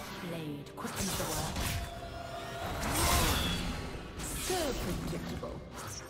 sharp blade quickens the world. So predictable.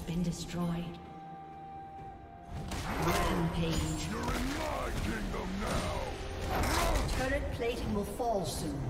Been destroyed. Rampage. You're in my kingdom now! Turret plating will fall soon.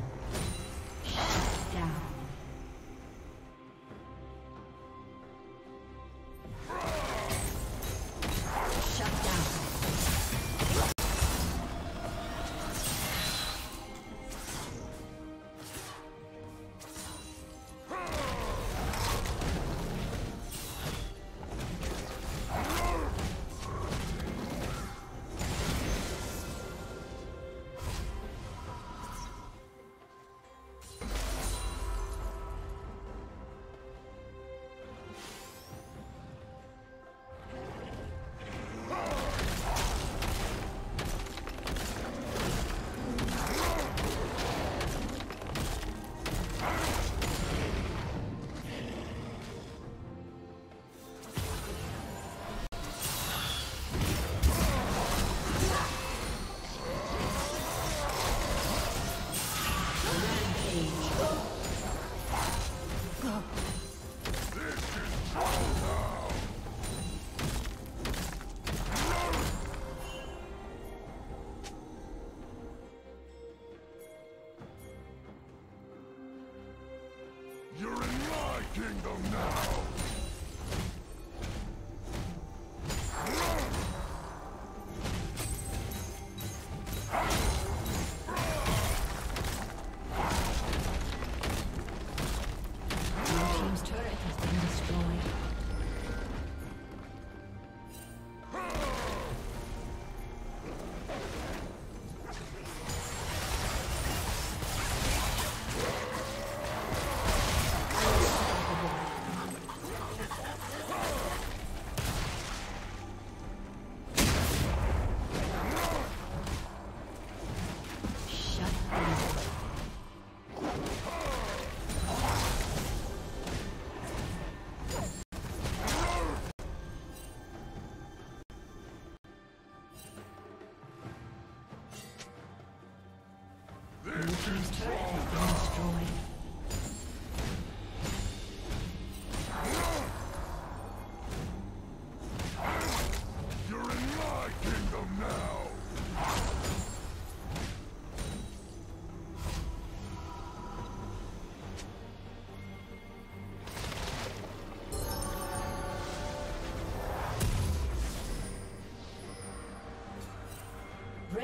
Kingdom now!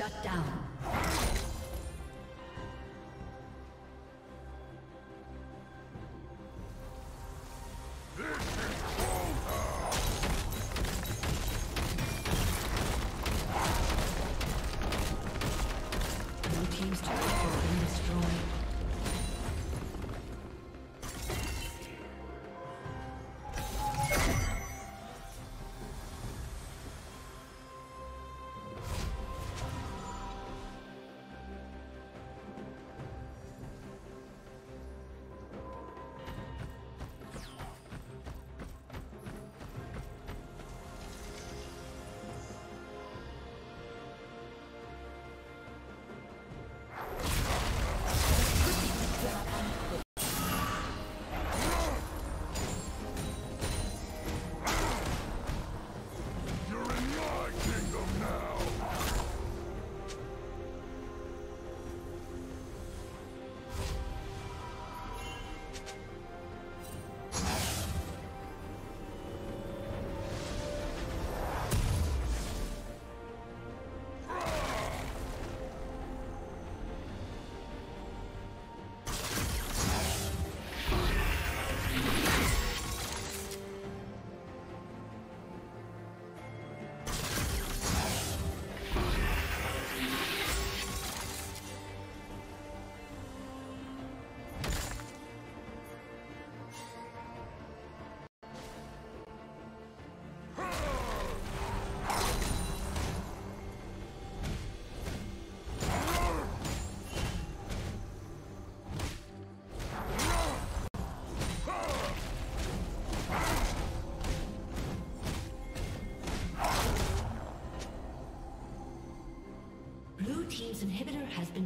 Shut down.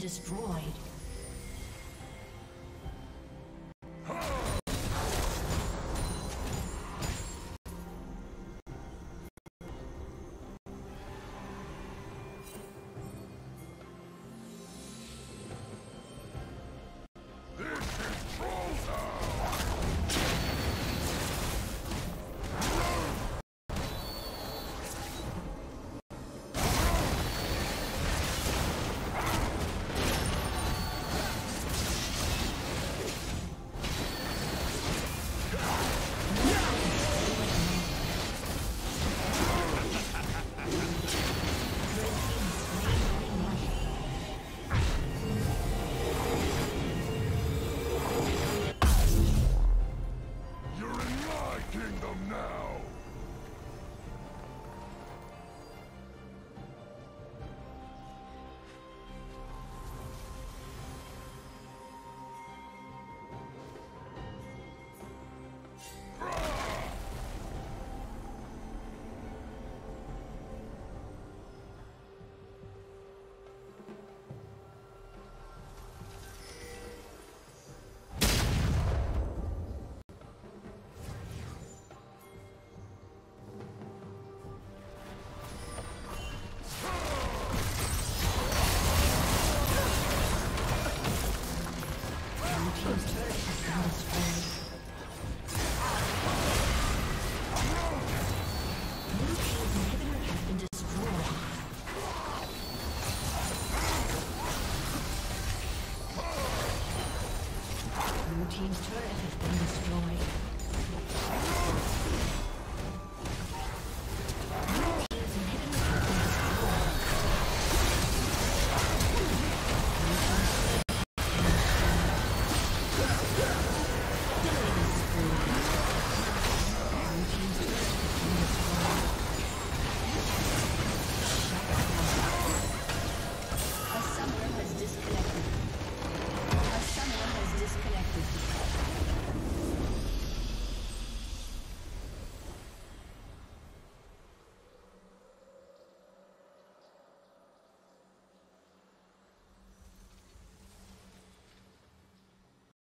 Destroyed. Team's turret.